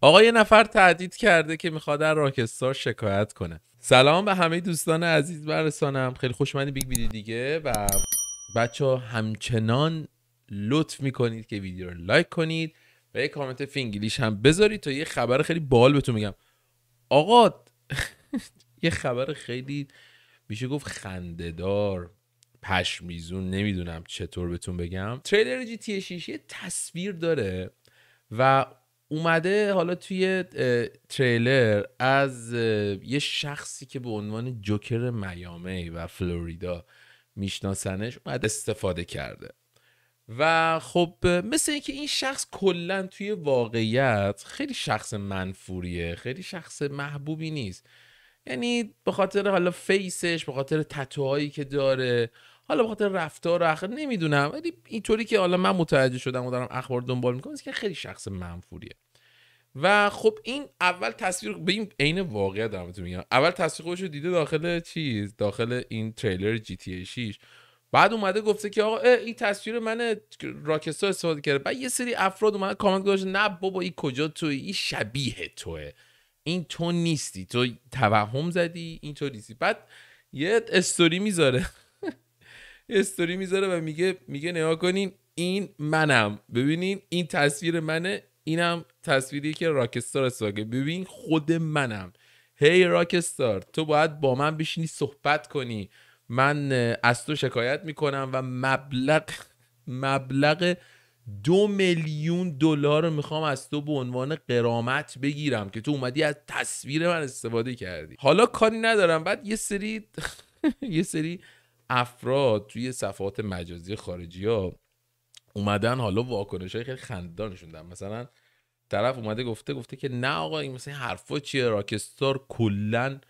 آقا یه نفر تهدید کرده که می‌خواد از Rockstar شکایت کنه. سلام به همه دوستان عزیز برسانم. خیلی خوش اومدید به یک ویدیو دیگه. و بچه ها همچنان لطف می‌کنید که ویدیو رو لایک کنید و یه کامنت فینگلیش هم بذارید تا یه خبر خیلی باحال بهتون میگم آقا یه خبر خیلی میشه گفت خندهدار پشم‌ریزون نمی‌دونم چطور بهتون بگم. تریلر GTA 6 یه تصویر داره و اومده حالا توی تریلر از یه شخصی که به عنوان جوکر میامی و فلوریدا میشناسنش اومد استفاده کرده. و خب مثل اینکه این شخص کلا توی واقعیت خیلی شخص منفوریه خیلی شخص محبوبی نیست. یعنی به خاطر حالا فیسش به خاطر تتوهایی که داره حالا به خاطر رفتار و نمی‌دونم. ولی اینطوری که حالا من متوجه شدم و دارم اخبار دنبال می‌کنم که خیلی شخص منفوریه. و خب این اول تصویر به این عین واقعه دارم میگم. اول تصویر خودش رو دیده داخل چیز؟ داخل این تریلر جی تی 6 بعد اومده گفته که آقا این تصویر من راکستا استفاده کرده. بعد یه سری افراد اومده کامنت گذاشت نه بابا این کجا توی؟ این شبیه توه. این تو نیستی. تو توهم زدی این تو نیستی. بعد یه استوری می‌ذاره. استوری می‌ذاره و میگه میگه نگاه کنین این منم. ببینین این تصویر منه اینم تصویری که راکستار استفاده ببین خود منم. هی hey, راکستار تو باید با من بشینی صحبت کنی. من از تو شکایت می‌کنم و مبلغ مبلغ دو میلیون دلار رو می‌خوام از تو به عنوان قرامت بگیرم که تو اومدی از تصویر من استفاده کردی. حالا کاری ندارم. بعد یه سری یه سری افراد توی صفحات مجازی خارجی ها اومدن حالا واکنش های خیلی خنددار نشوندن مثلا طرف اومده گفته گفته که نه آقا این مثلا حرفا چیه؟ راکستار کلا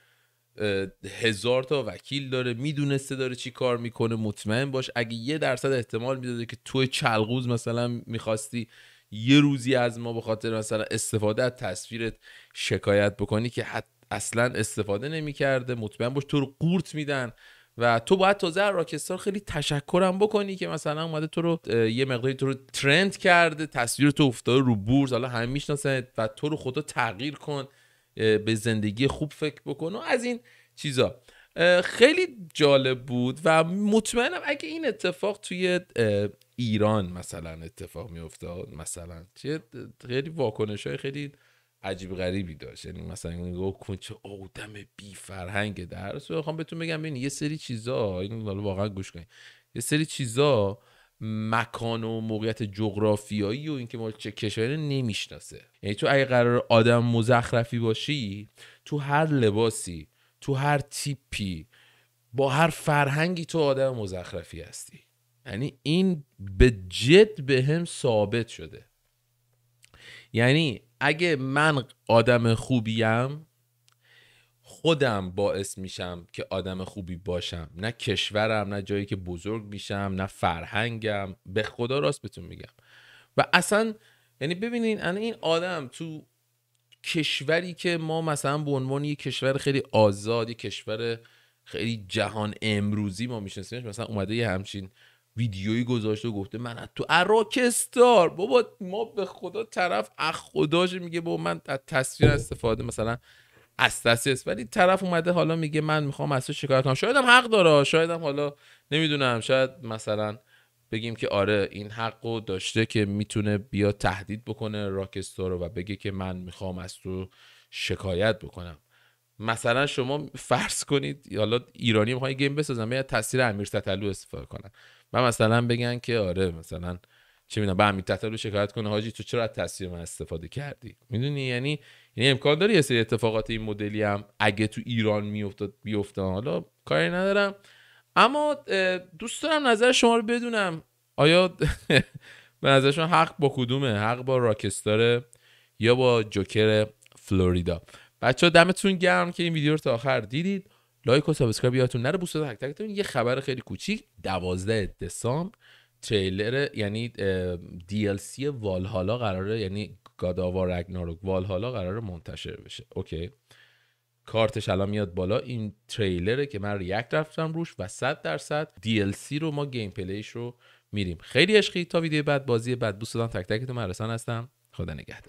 هزار تا وکیل داره می‌دونسته داره چی کار می‌کنه مطمئن باش. اگه یه درصد احتمال می‌داده که توی چلغوز مثلا می‌خواستی یه روزی از ما به خاطر مثلا استفاده از تصویرت شکایت بکنی که اصلا استفاده نمی‌کرده مطمئن باش تو رو قورت میدن. و تو باید تازه راکستار خیلی تشکرم بکنی که مثلا اومده تو رو یه مقداری تو رو ترند کرده تصویر تو افتاده رو بورس حالا همه می‌شناسن و تو رو خدا تغییر کن. به زندگی خوب فکر بکن و از این چیزا. خیلی جالب بود و مطمئنم اگه این اتفاق توی ایران مثلا اتفاق میافتاد مثلا چه خیلی واکنش های خیلی عجیب غریبی داشت. یعنی مثلا نگاه کن چه آدم بی فرهنگ در بخوام بهتون بگم ببین یه سری چیزا این واقعا گوش کنید. یه سری چیزا مکان و موقعیت جغرافیایی و اینکه ما چه کشوری نمی‌شناسه. یعنی تو اگه قرار آدم مزخرفی باشی تو هر لباسی تو هر تیپی با هر فرهنگی تو آدم مزخرفی هستی. یعنی این به جد به هم ثابت شده. یعنی اگه من آدم خوبیم خودم باعث میشم که آدم خوبی باشم. نه کشورم نه جایی که بزرگ میشم نه فرهنگم. به خدا راست بهتون میگم. و اصلا یعنی ببینین انا این آدم تو کشوری که ما مثلا به عنوان یک کشور خیلی آزاد کشور خیلی جهان امروزی ما میشناسیمش مثلا اومده یه همچین ویدیویی گذاشته و گفته من از تو اراکستار. بابا ما به خدا طرف اخ خداش میگه بابا من از تصویر استفاده مثلا از است ولی طرف اومده حالا میگه من می‌خوام از تو شکایت کنم. شاید هم حق داره. شاید هم حالا نمی‌دونم. شاید مثلا بگیم که آره این حق داشته که می‌تونه بیا تهدید بکنه راکستار رو و بگه که من می‌خوام از تو شکایت بکنم. مثلا شما فرض کنید حالا ایرانی می‌خوان گیم بسازن یا تاثیر امیر تتلو استفاده کنن. و مثلا بگن که آره مثلا چه می‌دونم به امیر تتلو شکایت کنه. حاجی تو چرا از من استفاده کردی؟ می‌دونی؟ یعنی یعنی امکان داره یه سری اتفاقات این مدلی هم اگه تو ایران میافتاد بیفتن. حالا کاری ندارم. اما دوست دارم نظر شما رو بدونم. آیا به نظر شما حق با کدومه؟ حق با Rockstar ه یا با جوکر فلوریدا؟ بچه ها دمتون گرم که این ویدیو رو تا آخر دیدید. لایک و سابسکرایب یادتون نره. بوس به تک تکتون. یه خبر خیلی کوچیک. 12 دسامبر. تریلر یعنی DLC Valhalla قراره یعنی God of War Ragnarök Valhalla قراره منتشر بشه. اوکی. کارتش الان میاد بالا. این تریلره که من ریاکت رفتم روش و 100 درصد DLC رو ما گیم پلیش رو میریم. خیلی عشقی. تا ویدیو بعد بازی بعد. دوست دارم تک تکتون من هستم خدا نگهدار.